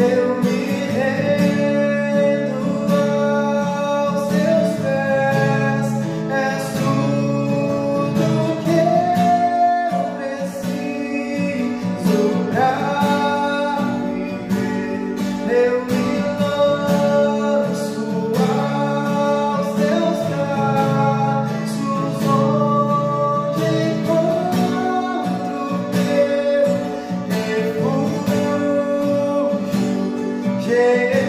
Eu Yeah.